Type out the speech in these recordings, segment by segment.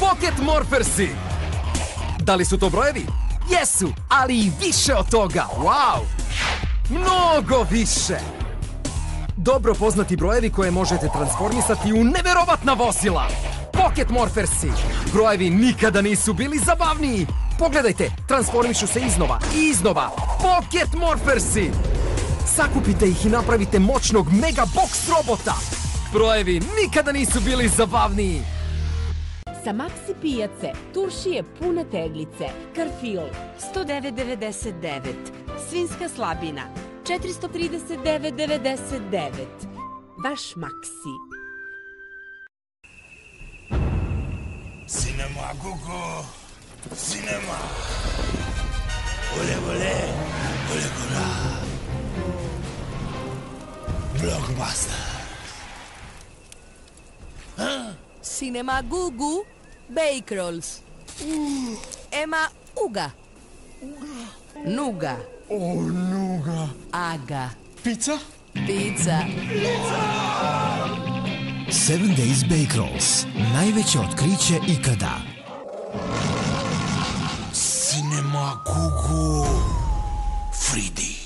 Pocket Morphersi! Da li su to brojevi? Jesu, ali i više od toga. Wow! Mnogo više! Dobro poznati brojevi koje možete transformisati u neverovatna vozila. Pocket Morphersi! Brojevi nikada nisu bili zabavniji. Pogledajte, transformišu se iznova i iznova. Pocket Morphersi! Sakupite ih i napravite moćnog Mega Box robota. Brojevi nikada nisu bili zabavniji. Sa Maxi pijace turšije pune teglice, karfil 109,99, svinska slabina 439,99. Vaš Maxi. Cinema, Gogo. Cinema. Ole, ole. Ole, kola. Blockbuster. Cinema Gugu Bake Rolls. Ema Uga. Nuga. O, nuga. Aga. Pizza? Pizza. Seven Days Bake Rolls. Najveće otkriće ikada. Cinema, Gugu. Fridi.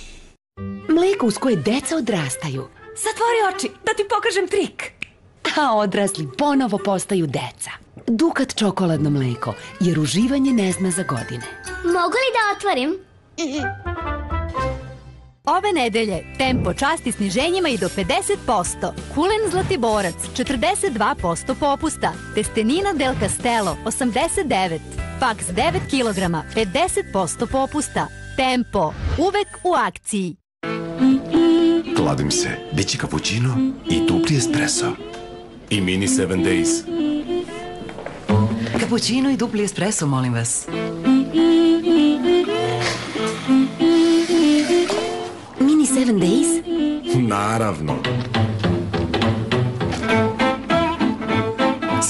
Mleko uz koje deca odrastaju. Zatvori oči, da ti pokažem trik. A odrasli ponovo postaju deca. Dukat čokoladno mleko, jer uživanje ne zna za godine. Mogu li da otvorim? Ove nedelje tempo časti sniženjima i do 50%. Kulen Zlatiborac 42% popusta. Testenina Del Castello 89. Faks 9 kg 50% popusta. Tempo uvek u akciji. Kladim se, biće cappuccino i dupli espresso. I mini 7 days. Cappuccino i dupli espresso, molim vas. Mini 7 Days? Naravno.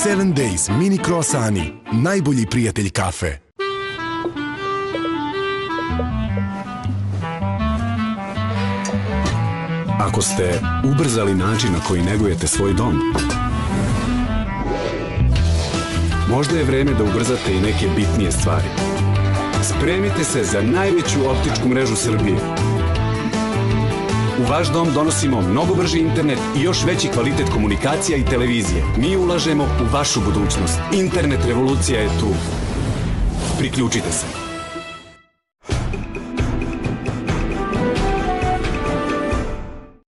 Seven Days mini croissani. Najbolji prijatelj kafe. Ako ste ubrzali način na koji negujete svoj dom, možda je vreme da ubrzate i neke bitnije stvari. Spremite se za najveću optičku mrežu Srbije. U vaš dom donosimo mnogo brži internet i još veći kvalitet komunikacija i televizije. Mi ulažemo u vašu budućnost. Internet revolucija je tu. Priključite se.